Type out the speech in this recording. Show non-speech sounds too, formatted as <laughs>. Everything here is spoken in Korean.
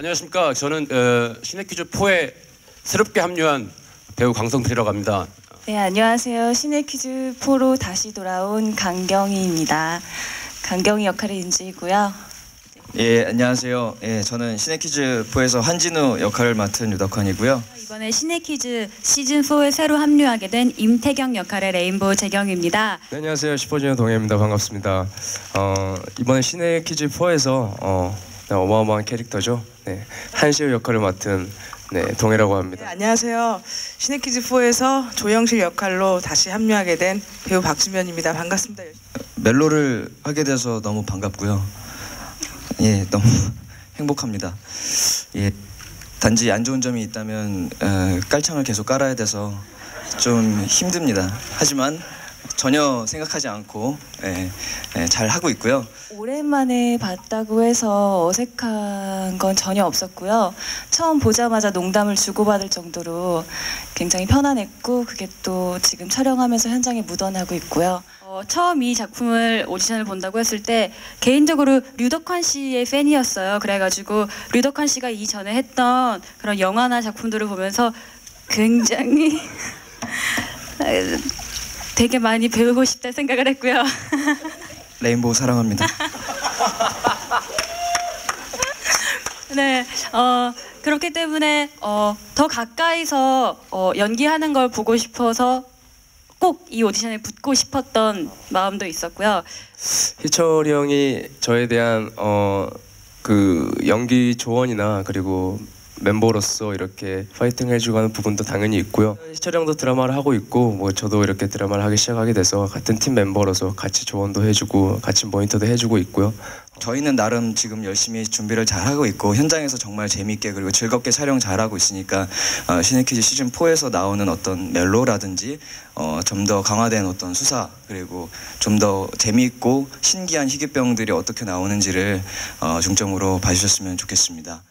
안녕하십니까. 저는 어, 신의 퀴즈 4에 새롭게 합류한 배우 강성필이라고 합니다. 네, 안녕하세요. 신의 퀴즈 4로 다시 돌아온 강경희입니다. 강경희 역할의 윤주희고요. 예, 안녕하세요. 예, 저는 신의 퀴즈 4에서 한진우 역할을 맡은 류덕환이고요. 이번에 신의 퀴즈 시즌 4에 새로 합류하게 된 임태경 역할의 레인보우 재경입니다. 네, 안녕하세요. 슈퍼주니어 동해입니다. 반갑습니다. 어, 이번에 신의 퀴즈 4에서 어, 네, 어마어마한 캐릭터죠. 네, 한시우 역할을 맡은 네, 동해라고 네, 합니다. 안녕하세요. 시네키즈 4에서 조영실 역할로 다시 합류하게 된 배우 박수면입니다. 반갑습니다. 멜로를 하게 돼서 너무 반갑고요. 예, 너무 <laughs> 행복합니다. 예, 단지 안 좋은 점이 있다면 어, 깔창을 계속 깔아야 돼서 좀 힘듭니다. 하지만 전혀 생각하지 않고 예, 예, 잘 하고 있고요. 오랜만에 봤다고 해서 어색한 건 전혀 없었고요. 처음 보자마자 농담을 주고받을 정도로 굉장히 편안했고 그게 또 지금 촬영하면서 현장에 묻어나고 있고요. 어, 처음 이 작품을 오디션을 본다고 했을 때 개인적으로 류덕환 씨의 팬이었어요. 그래가지고 류덕환 씨가 이전에 했던 그런 영화나 작품들을 보면서 굉장히 <laughs> 되게 많이 배우고 싶다 생각을 했고요. <laughs> 레인보우 사랑합니다. <laughs> 네, 어, 그렇기 때문에 어, 더 가까이서 어, 연기하는 걸 보고 싶어서 꼭 이 오디션에 붙고 싶었던 마음도 있었고요. 희철이 형이 저에 대한 어, 그 연기 조언이나 그리고 멤버로서 이렇게 파이팅 해주고 하는 부분도 당연히 있고요. 희철이 형도 드라마를 하고 있고 뭐 저도 이렇게 드라마를 하기 시작하게 돼서 같은 팀 멤버로서 같이 조언도 해주고 같이 모니터도 해주고 있고요. 저희는 나름 지금 열심히 준비를 잘 하고 있고 현장에서 정말 재밌게 그리고 즐겁게 촬영 잘 하고 있으니까 어, 시네키즈 시즌 4에서 나오는 어떤 멜로라든지 어, 좀 더 강화된 어떤 수사 그리고 좀 더 재미있고 신기한 희귀병들이 어떻게 나오는지를 어, 중점으로 봐주셨으면 좋겠습니다.